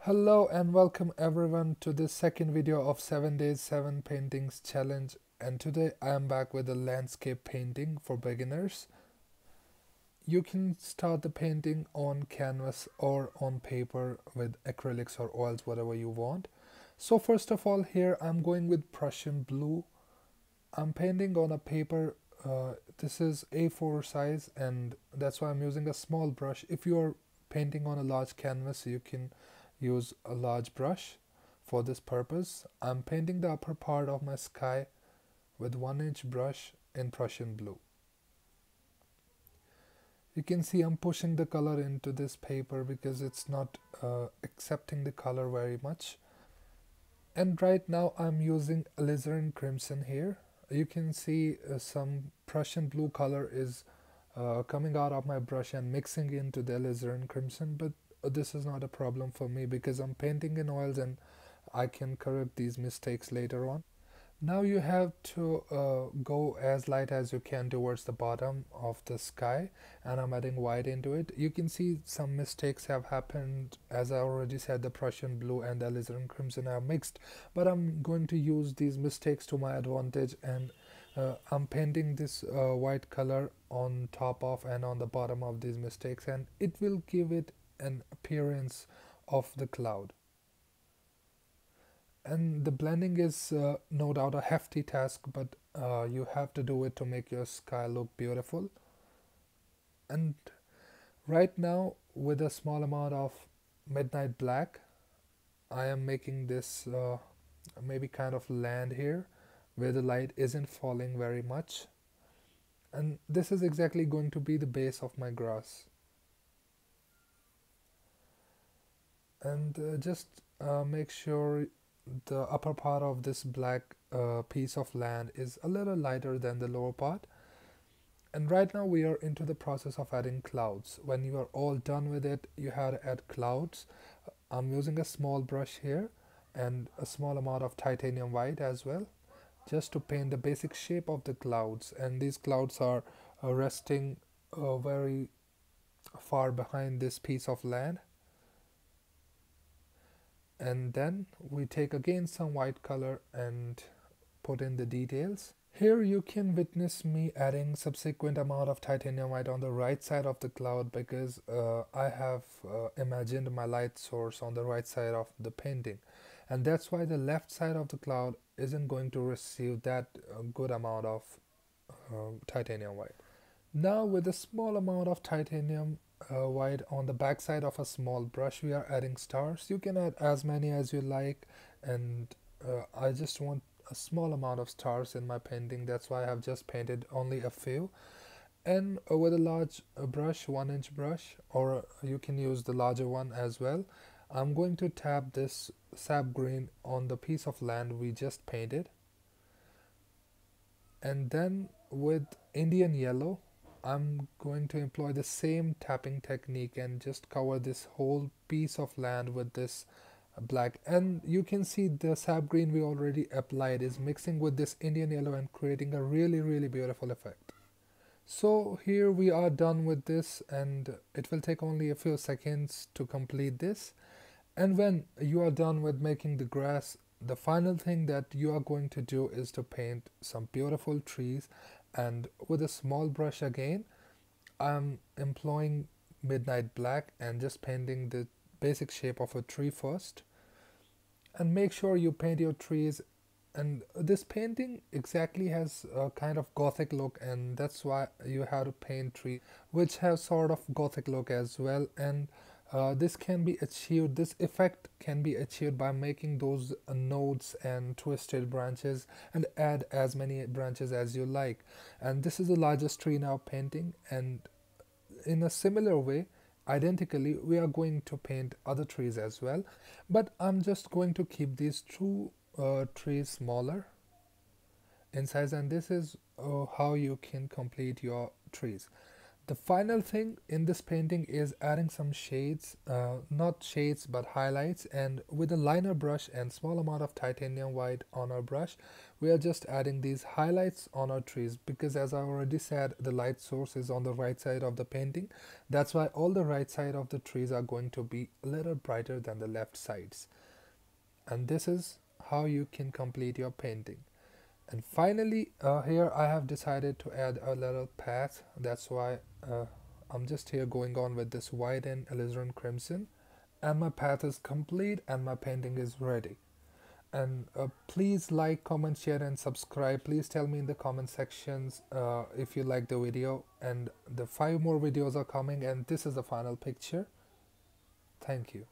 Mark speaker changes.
Speaker 1: Hello and welcome everyone to this second video of 7 days 7 paintings challenge and today I am back with a landscape painting for beginners. You can start the painting on canvas or on paper with acrylics or oils whatever you want. So first of all here I'm going with Prussian blue. I'm painting on a paper uh, this is A4 size and that's why I'm using a small brush. If you're painting on a large canvas you can use a large brush for this purpose. I'm painting the upper part of my sky with 1 inch brush in Prussian blue. You can see I'm pushing the color into this paper because it's not uh, accepting the color very much. And right now I'm using alizarin crimson here. You can see uh, some Prussian blue color is uh, coming out of my brush and mixing into the alizarin crimson but this is not a problem for me because I'm painting in oils and I can correct these mistakes later on. Now you have to uh, go as light as you can towards the bottom of the sky and I'm adding white into it. You can see some mistakes have happened as I already said the Prussian blue and the alizarin crimson are mixed but I'm going to use these mistakes to my advantage and uh, I'm painting this uh, white color on top of and on the bottom of these mistakes and it will give it an appearance of the cloud. And the blending is uh, no doubt a hefty task, but uh, you have to do it to make your sky look beautiful. And right now, with a small amount of midnight black, I am making this uh, maybe kind of land here where the light isn't falling very much. And this is exactly going to be the base of my grass. and uh, just uh, make sure the upper part of this black uh, piece of land is a little lighter than the lower part. And right now we are into the process of adding clouds. When you are all done with it you have to add clouds. I'm using a small brush here and a small amount of titanium white as well just to paint the basic shape of the clouds. And these clouds are uh, resting uh, very far behind this piece of land and then we take again some white color and put in the details here you can witness me adding subsequent amount of titanium white on the right side of the cloud because uh, I have uh, imagined my light source on the right side of the painting and that's why the left side of the cloud isn't going to receive that uh, good amount of uh, titanium white. Now with a small amount of titanium uh, white on the backside of a small brush we are adding stars. You can add as many as you like and uh, I just want a small amount of stars in my painting. That's why I have just painted only a few. And uh, with a large uh, brush one inch brush or you can use the larger one as well. I'm going to tap this sap green on the piece of land we just painted. And then with Indian yellow I'm going to employ the same tapping technique and just cover this whole piece of land with this black and you can see the sap green we already applied is mixing with this Indian yellow and creating a really really beautiful effect. So here we are done with this and it will take only a few seconds to complete this and when you are done with making the grass the final thing that you are going to do is to paint some beautiful trees and with a small brush again I'm employing midnight black and just painting the basic shape of a tree first. And make sure you paint your trees. And this painting exactly has a kind of gothic look and that's why you have to paint tree which has sort of gothic look as well. And uh, this can be achieved, this effect can be achieved by making those uh, nodes and twisted branches and add as many branches as you like. And this is the largest tree now painting and in a similar way, identically, we are going to paint other trees as well. But I'm just going to keep these two uh, trees smaller in size and this is uh, how you can complete your trees. The final thing in this painting is adding some shades uh, not shades but highlights. And with a liner brush and small amount of titanium white on our brush we are just adding these highlights on our trees. Because as I already said the light source is on the right side of the painting. That's why all the right side of the trees are going to be a little brighter than the left sides. And this is how you can complete your painting and finally uh, here I have decided to add a little path. That's why uh, I'm just here going on with this white and alizarin crimson. And my path is complete and my painting is ready. And uh, please like comment share and subscribe. Please tell me in the comment sections uh, if you like the video. And the five more videos are coming and this is the final picture. Thank you